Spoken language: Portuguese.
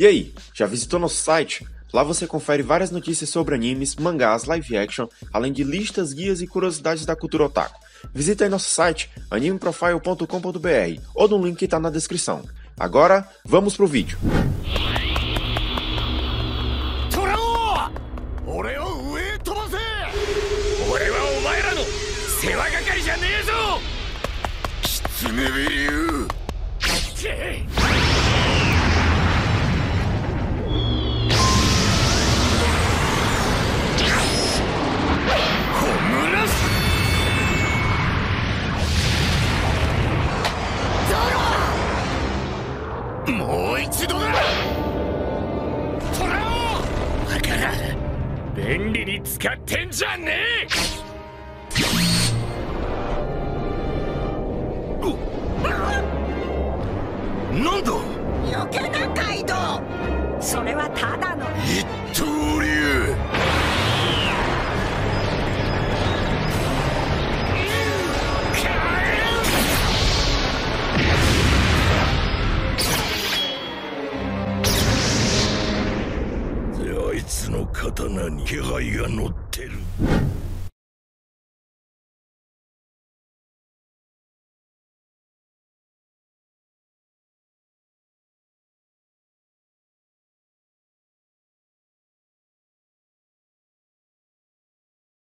E aí, já visitou nosso site? Lá você confere várias notícias sobre animes, mangás, live action, além de listas, guias e curiosidades da cultura otaku. Visita aí nosso site animeprofile.com.br ou no link que está na descrição. Agora, vamos pro vídeo. 一度だトラオだから便利に使ってんじゃねえ。なんだよけなカイドウそれはただの。一刀つの刀に気配が乗ってる。